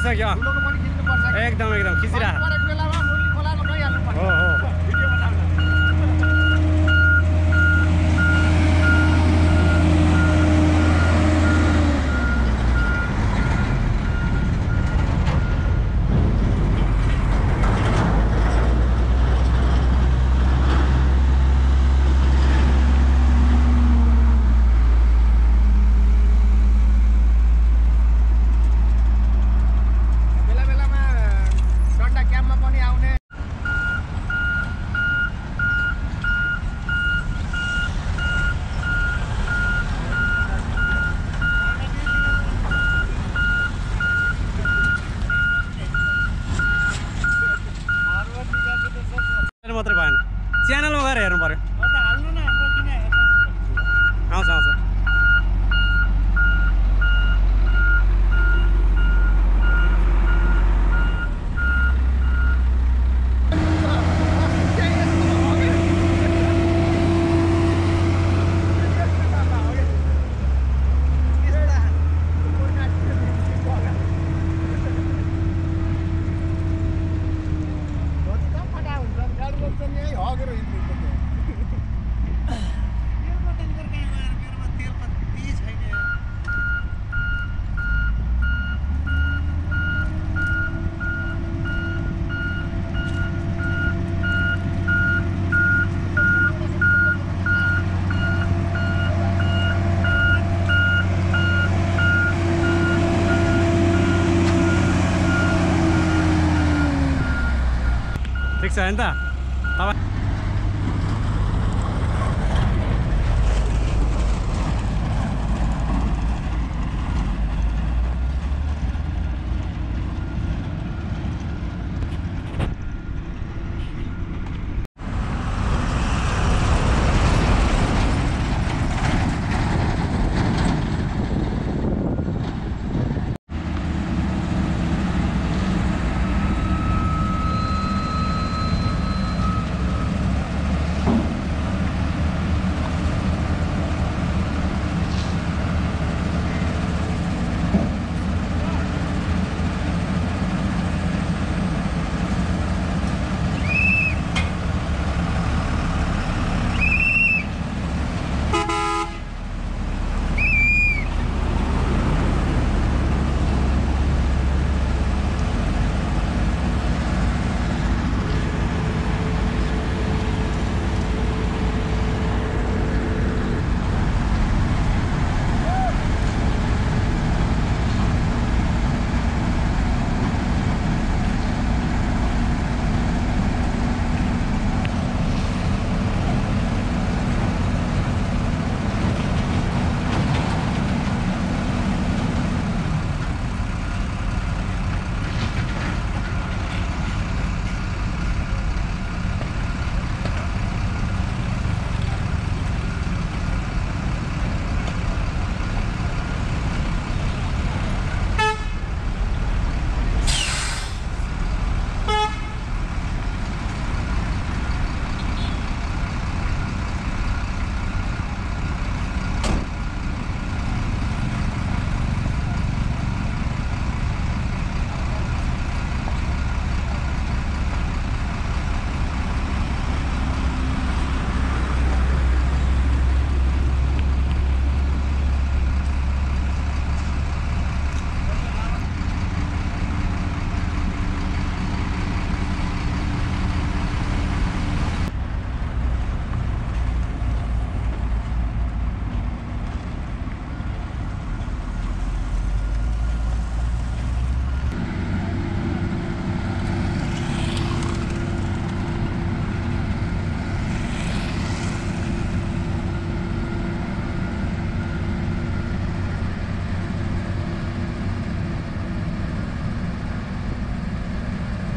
क्या ठुलोको पनि खिच्नुपर्छ कि। एकदम एकदम खिचिरा 人的，拜拜。